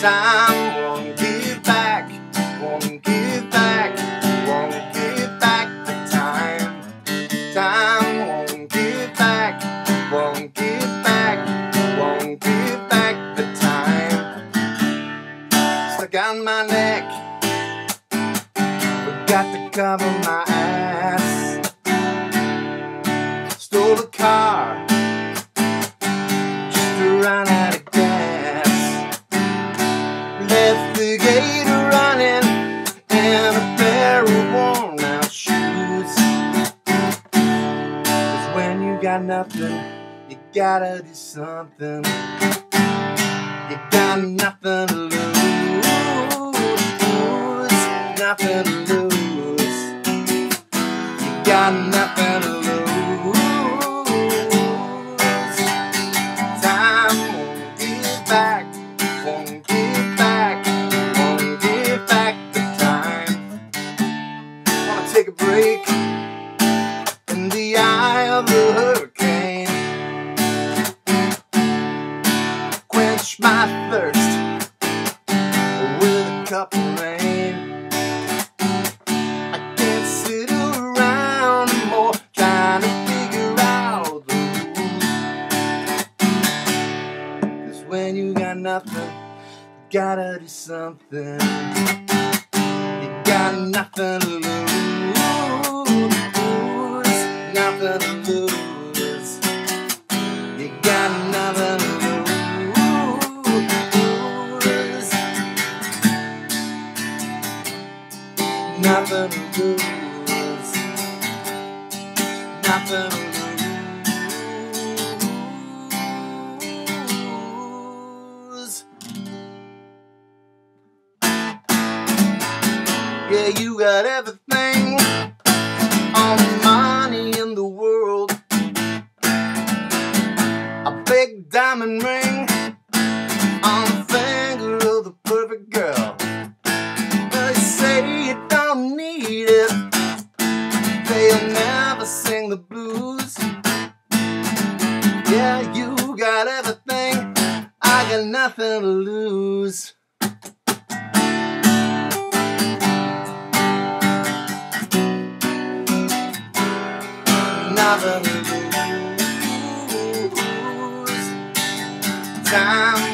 Time won't give back, won't give back, won't give back the time. Time won't give back, won't give back, won't give back the time. Stuck on my neck, forgot to cover my ass. Nothing, you gotta do something. You got nothing to lose, nothing to lose. You got nothing to lose. Time won't give back, won't give back, won't give back the time. Wanna take a break Quench my thirst with a cup of rain. I can't sit around anymore trying to figure out the rules. Cause when you got nothing, you gotta do something. You got nothing to lose, Nothing to lose. Nothing to lose. Yeah, you got everything. All the money in the world. A big diamond ring got everything. I got nothing to lose. Nothing to lose. Time